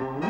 Mm-hmm.